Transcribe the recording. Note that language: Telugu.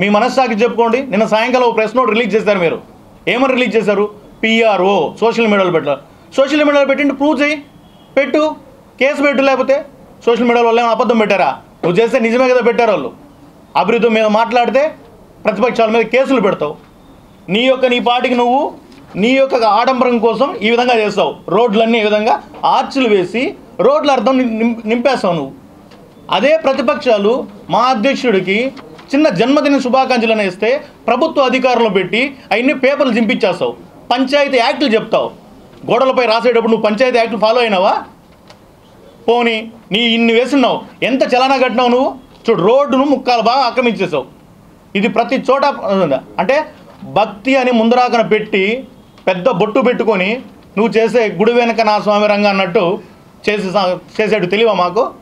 మీ మనస్సాకి చెప్పుకోండి. నిన్న సాయంకాలం ఒక ప్రెస్ నోట్ రిలీజ్ చేశారు మీరు. ఏమని రిలీజ్ చేశారు? పిఆర్ఓ సోషల్ మీడియాలో పెట్టారు సోషల్ మీడియాలో పెట్టిండి ప్రూవ్ చేయి. పెట్టు. కేసు పెట్టు లేకపోతే సోషల్ మీడియాలో వాళ్ళు ఏమైనా అబద్ధం పెట్టారా? నువ్వు చేస్తే నిజమే కదా పెట్టారు వాళ్ళు. అభివృద్ధి మీద మాట్లాడితే ప్రతిపక్షాల మీద కేసులు పెడతావు. నీ యొక్క నీ పాటికి నువ్వు నీ యొక్క ఆడంబరం కోసం ఈ విధంగా చేస్తావు. రోడ్లన్నీ ఈ విధంగా ఆర్చులు వేసి రోడ్ల అర్థం నింపేస్తావు నువ్వు. అదే ప్రతిపక్షాలు మా అధ్యక్షుడికి చిన్న జన్మదిన శుభాకాంక్షలను ఇస్తే ప్రభుత్వ అధికారులు పెట్టి అవన్నీ పేపర్లు చింపించేస్తావు. పంచాయతీ యాక్టులు చెప్తావు. గోడలపై రాసేటప్పుడు నువ్వు పంచాయతీ యాక్టులు ఫాలో అయినావా? పోనీ నీ ఇన్ని వేసున్నావు. ఎంత చలానా కట్టినావు నువ్వు? చూడు రోడ్డును ముక్కాలు బాగా ఆక్రమించేసావు ఇది ప్రతి చోట అంటే భక్తి అని ముందరాకన పెట్టి పెద్ద బొట్టు పెట్టుకొని నువ్వు చేసే గుడి వెనక నా స్వామి రంగ అన్నట్టు చేసి చేసాడు తెలియవా మాకు?